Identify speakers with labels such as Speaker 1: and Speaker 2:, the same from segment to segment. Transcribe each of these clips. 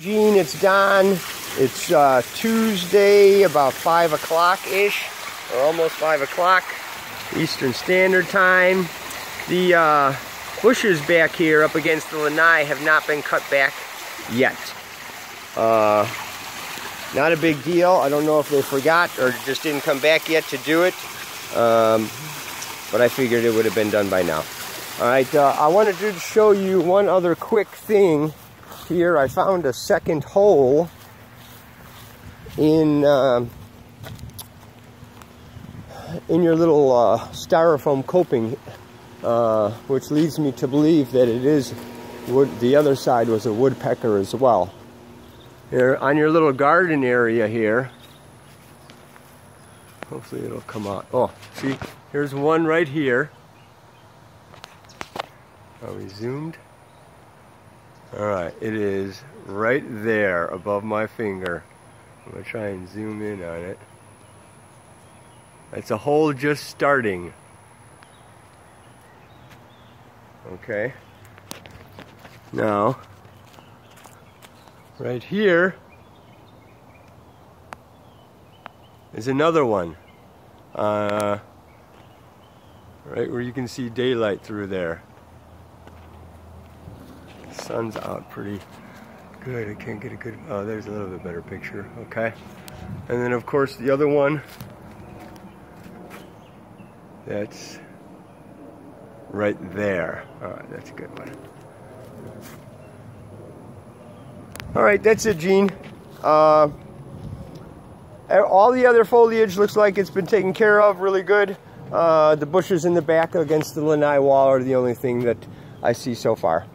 Speaker 1: Gene, it's Don. It's uh, Tuesday, about 5 o'clock-ish, or almost 5 o'clock, Eastern Standard Time. The uh, bushes back here up against the lanai have not been cut back yet. Uh, not a big deal. I don't know if they forgot or just didn't come back yet to do it. Um, but I figured it would have been done by now. All right, uh, I wanted to show you one other quick thing here. I found a second hole in uh, in your little uh, styrofoam coping, uh, which leads me to believe that it is wood. The other side was a woodpecker as well. Here on your little garden area here. Hopefully it'll come out. Oh, see, here's one right here. Are we zoomed? All right, it is right there above my finger. I'm gonna try and zoom in on it. It's a hole just starting. Okay. Now, right here is another one. Uh, right where you can see daylight through there sun's out pretty good. I can't get a good, oh, there's a little bit better picture, okay? And then of course the other one, that's right there. All right, that's a good one. All right, that's it, Gene. Uh, all the other foliage looks like it's been taken care of really good. Uh, the bushes in the back against the lanai wall are the only thing that I see so far.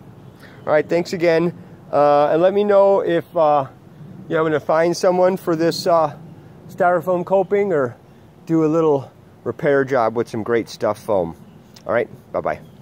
Speaker 1: All right, thanks again. Uh, and let me know if uh, you're going to find someone for this uh, styrofoam coping or do a little repair job with some great stuff foam. All right, bye-bye.